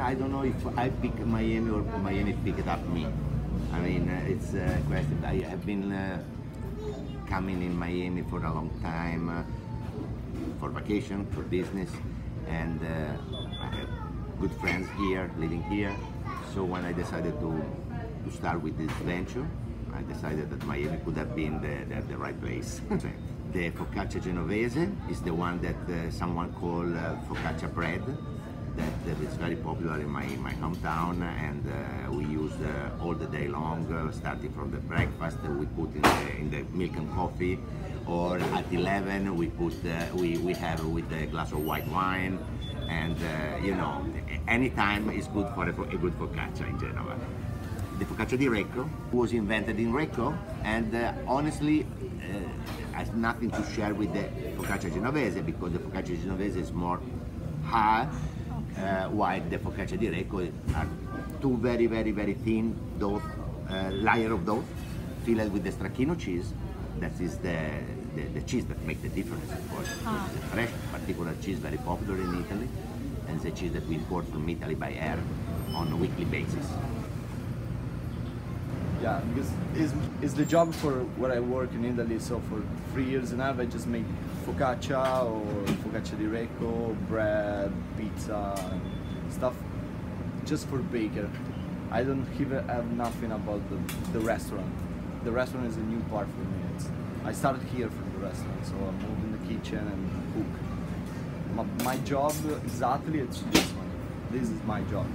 I don't know if I pick Miami or Miami pick it up me. I mean, uh, it's a question. I have been uh, coming in Miami for a long time uh, for vacation, for business, and uh, I have good friends here, living here. So when I decided to, to start with this venture, I decided that Miami could have been the, the, the right place. the focaccia genovese is the one that uh, someone call uh, focaccia bread that, that is very popular in my, my hometown and uh, we use uh, all the day long uh, starting from the breakfast we put in the, in the milk and coffee or at 11 we put uh, we, we have with a glass of white wine and you know anytime is good for a, a good focaccia in Genova. The focaccia di Recco was invented in Recco and uh, honestly uh, has nothing to share with the focaccia genovese because the focaccia genovese is more hard uh, while the focaccia di Recco are two very very very thin dough, uh, layer of dough filled with the stracchino cheese that is the, the, the cheese that makes the difference of course. Ah. It's a fresh particular cheese very popular in Italy and the cheese that we import from Italy by air on a weekly basis yeah, because it's, it's the job for where I work in Italy. So for three years and a half, I just make focaccia or focaccia di Recco, bread, pizza, stuff just for baker. I don't even have nothing about the, the restaurant. The restaurant is a new part for me. It's, I started here from the restaurant, so I moved in the kitchen and cook. My, my job exactly it's this one. This is my job.